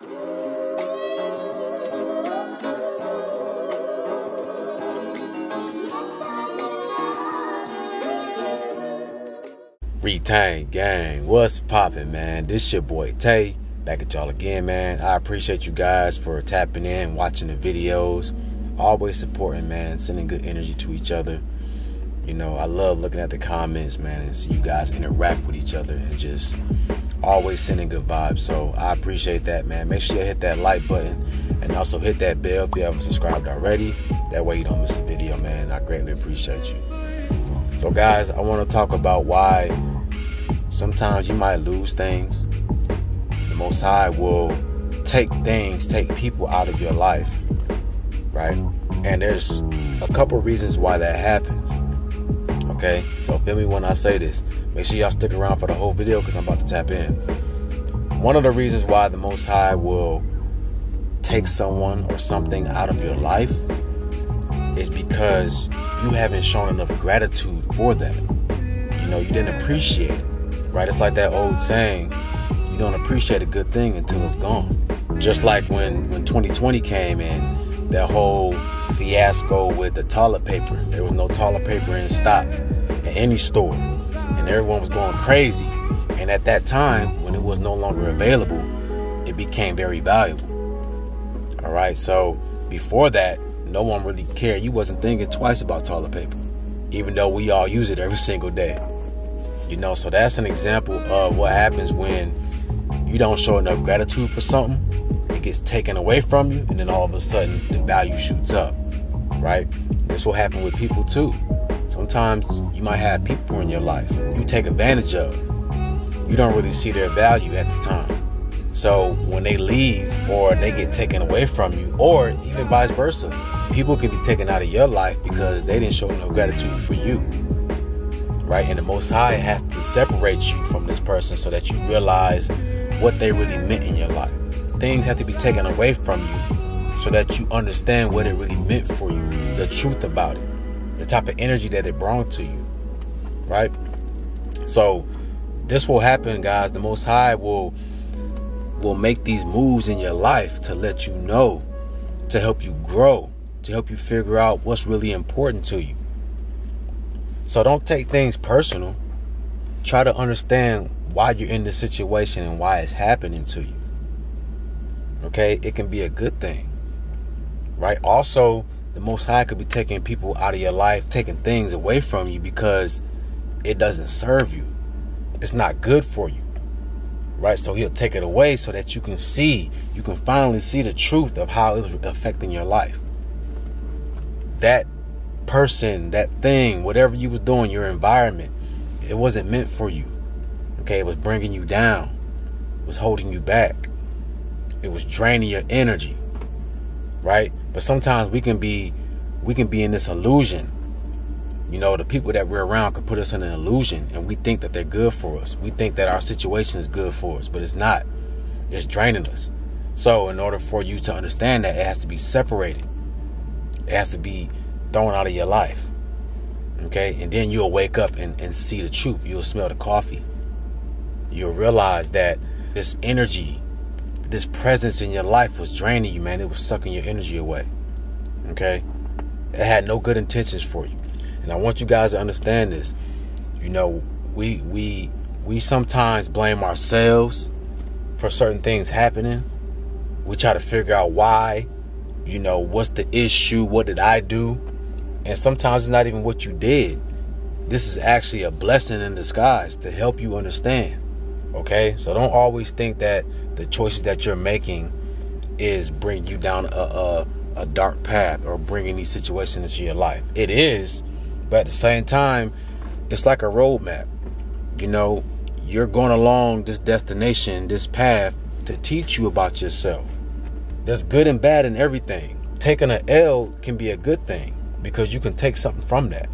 Retain gang, what's poppin', man? This your boy Tay, back at y'all again, man. I appreciate you guys for tapping in, watching the videos, always supporting, man, sending good energy to each other. You know, I love looking at the comments, man, and see you guys interact with each other and just always sending good vibes. So I appreciate that, man. Make sure you hit that like button and also hit that bell if you haven't subscribed already. That way you don't miss a video, man. I greatly appreciate you. So, guys, I want to talk about why sometimes you might lose things. The Most High will take things, take people out of your life, right? And there's a couple reasons why that happens. Okay, so feel me when I say this. Make sure y'all stick around for the whole video because I'm about to tap in. One of the reasons why the Most High will take someone or something out of your life is because you haven't shown enough gratitude for that. You know, you didn't appreciate it, right? It's like that old saying, you don't appreciate a good thing until it's gone. Just like when, when 2020 came in, that whole fiasco with the toilet paper. There was no toilet paper in stock at any store, and everyone was going crazy. And at that time, when it was no longer available, it became very valuable. All right, so before that, no one really cared. You wasn't thinking twice about toilet paper, even though we all use it every single day. You know, so that's an example of what happens when you don't show enough gratitude for something. It gets taken away from you, and then all of a sudden the value shoots up. Right? This will happen with people too. Sometimes you might have people in your life you take advantage of. You don't really see their value at the time. So when they leave or they get taken away from you, or even vice versa, people can be taken out of your life because they didn't show no gratitude for you. Right? And the Most High has to separate you from this person so that you realize what they really meant in your life. Things have to be taken away from you so that you understand what it really meant for you, the truth about it, the type of energy that it brought to you. Right? So this will happen, guys. The Most High will will make these moves in your life to let you know, to help you grow, to help you figure out what's really important to you. So don't take things personal. Try to understand why you're in this situation and why it's happening to you. Okay? It can be a good thing. Right? Also, the Most High could be taking people out of your life, taking things away from you because it doesn't serve you. It's not good for you. Right? So he'll take it away so that you can see, you can finally see the truth of how it was affecting your life. That person, that thing, whatever you was doing, your environment, it wasn't meant for you. Okay, it was bringing you down. It was holding you back. It was draining your energy. Right? But sometimes we can be we can be in this illusion. You know, the people that we're around can put us in an illusion and we think that they're good for us. We think that our situation is good for us, but it's not. It's draining us. So, in order for you to understand that, it has to be separated. It has to be thrown out of your life. Okay? And then you'll wake up and, and see the truth. You'll smell the coffee. You'll realize that this energy, this presence in your life was draining you, man. It was sucking your energy away. Okay? It had no good intentions for you. And I want you guys to understand this. You know, we we we sometimes blame ourselves for certain things happening. We try to figure out why, you know, what's the issue? What did I do? And sometimes it's not even what you did. This is actually a blessing in disguise to help you understand. Okay? So don't always think that the choices that you're making is bring you down a, a, a dark path or bringing these situations into your life. It is, but at the same time, it's like a roadmap. You know, you're going along this destination, this path to teach you about yourself. There's good and bad in everything. Taking an L can be a good thing because you can take something from that.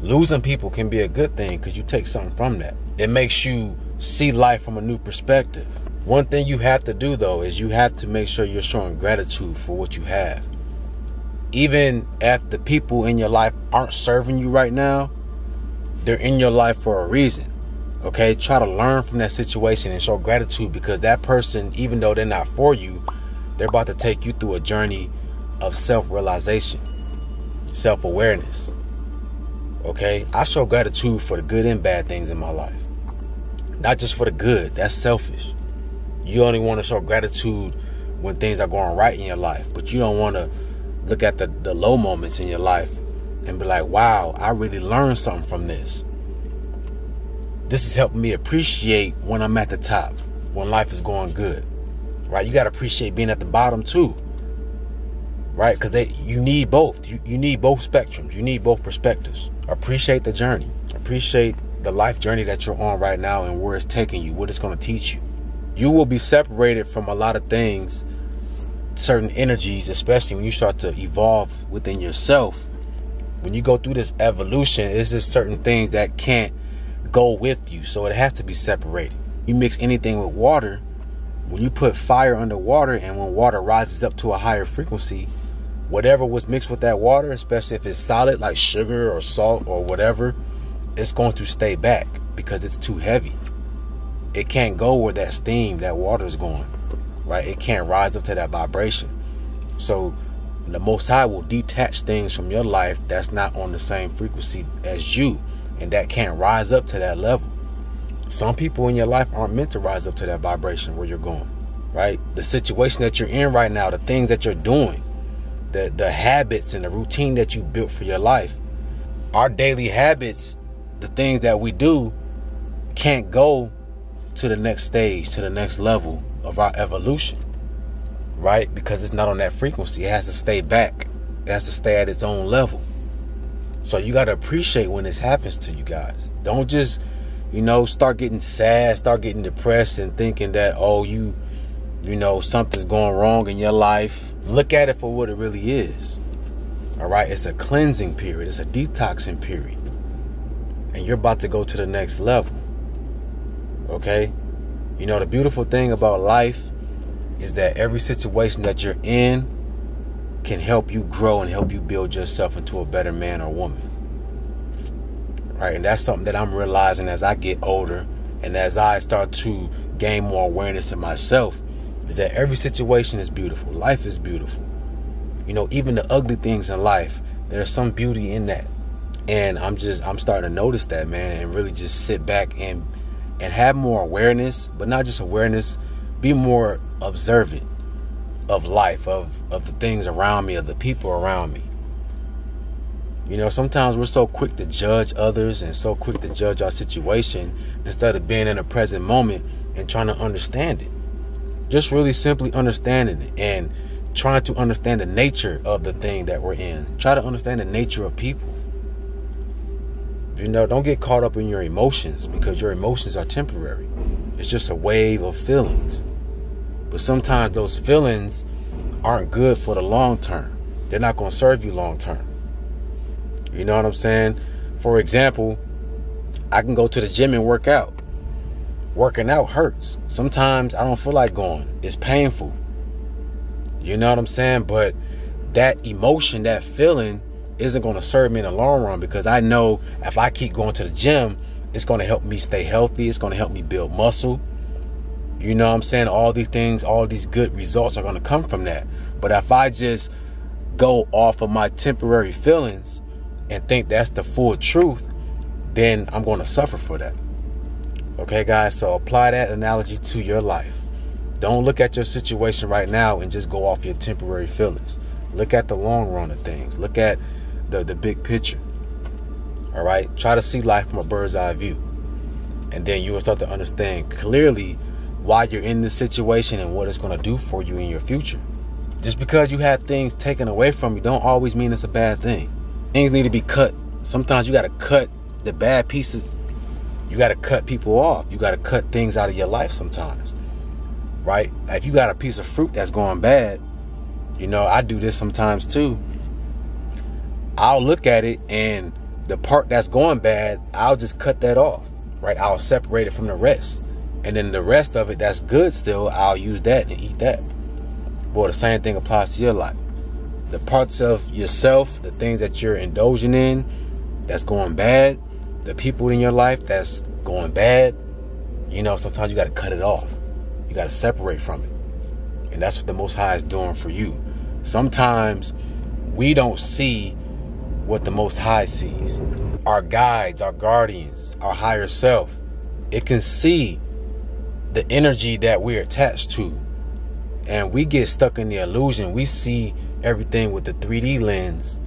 Losing people can be a good thing because you take something from that. It makes you see life from a new perspective. One thing you have to do though is you have to make sure you're showing gratitude for what you have. Even if the people in your life aren't serving you right now, they're in your life for a reason. Okay, try to learn from that situation and show gratitude because that person, even though they're not for you, they're about to take you through a journey of self realization, self awareness. Okay, I show gratitude for the good and bad things in my life, not just for the good. That's selfish. You only want to show gratitude when things are going right in your life, but you don't want to look at the, the low moments in your life and be like, wow, I really learned something from this. This is helping me appreciate when I'm at the top, when life is going good. Right? You got to appreciate being at the bottom too. Right? Because they you need both. You, you need both spectrums. You need both perspectives. Appreciate the journey. Appreciate the life journey that you're on right now and where it's taking you, what it's going to teach you. You will be separated from a lot of things, certain energies, especially when you start to evolve within yourself. When you go through this evolution, it's just certain things that can't go with you. So it has to be separated. You mix anything with water, when you put fire under water and when water rises up to a higher frequency, whatever was mixed with that water, especially if it's solid like sugar or salt or whatever, it's going to stay back because it's too heavy. It can't go where that steam, that water is going, right? It can't rise up to that vibration. So the Most High will detach things from your life that's not on the same frequency as you and that can't rise up to that level. Some people in your life aren't meant to rise up to that vibration where you're going, right? The situation that you're in right now, the things that you're doing, the the habits and the routine that you built for your life, our daily habits, the things that we do can't go to the next stage, to the next level of our evolution. Right? Because it's not on that frequency. It has to stay back. It has to stay at its own level. So you got to appreciate when this happens to you guys. Don't just, you know, start getting sad, start getting depressed and thinking that, oh, you, you know, something's going wrong in your life. Look at it for what it really is. All right. It's a cleansing period, it's a detoxing period. And you're about to go to the next level. Okay. You know, the beautiful thing about life is that every situation that you're in, can help you grow and help you build yourself into a better man or woman. Right? And that's something that I'm realizing as I get older and as I start to gain more awareness in myself is that every situation is beautiful. Life is beautiful. You know, even the ugly things in life, there's some beauty in that. And I'm just I'm starting to notice that, man, and really just sit back and and have more awareness, but not just awareness, be more observant of life, of, of the things around me, of the people around me. You know, sometimes we're so quick to judge others and so quick to judge our situation instead of being in a present moment and trying to understand it. Just really simply understanding it and trying to understand the nature of the thing that we're in. Try to understand the nature of people. You know, don't get caught up in your emotions because your emotions are temporary. It's just a wave of feelings. But sometimes those feelings aren't good for the long term. They're not going to serve you long term. You know what I'm saying? For example, I can go to the gym and work out. Working out hurts. Sometimes I don't feel like going. It's painful. You know what I'm saying? But that emotion, that feeling isn't going to serve me in the long run because I know if I keep going to the gym, it's going to help me stay healthy. It's going to help me build muscle. You know what I'm saying? All these things, all these good results are going to come from that. But if I just go off of my temporary feelings and think that's the full truth, then I'm going to suffer for that. Okay, guys? So apply that analogy to your life. Don't look at your situation right now and just go off your temporary feelings. Look at the long run of things. Look at the, the big picture. All right? Try to see life from a bird's eye view. And then you will start to understand clearly why you're in this situation and what it's going to do for you in your future. Just because you have things taken away from you don't always mean it's a bad thing. Things need to be cut. Sometimes you got to cut the bad pieces. You got to cut people off. You got to cut things out of your life sometimes. Right? If you got a piece of fruit that's going bad, you know, I do this sometimes too. I'll look at it and the part that's going bad, I'll just cut that off. Right? I'll separate it from the rest and then the rest of it that's good still, I'll use that and eat that. Well, the same thing applies to your life. The parts of yourself, the things that you're indulging in, that's going bad, the people in your life that's going bad, you know, sometimes you got to cut it off. You got to separate from it. And that's what the Most High is doing for you. Sometimes we don't see what the Most High sees. Our guides, our guardians, our higher self, it can see the energy that we're attached to. And we get stuck in the illusion. We see everything with the 3D lens.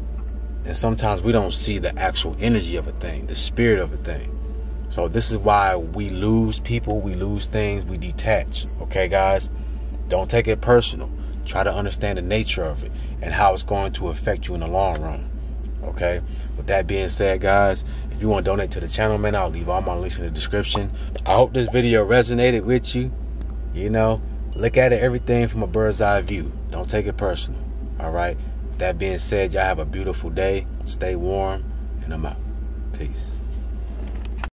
And sometimes we don't see the actual energy of a thing, the spirit of a thing. So this is why we lose people, we lose things, we detach. Okay, guys? Don't take it personal. Try to understand the nature of it and how it's going to affect you in the long run. Okay? With that being said, guys, if you want to donate to the channel, man, I'll leave all my links in the description. I hope this video resonated with you. You know, look at it everything from a bird's eye view. Don't take it personal. All right? That being said, y'all have a beautiful day. Stay warm, and I'm out. Peace.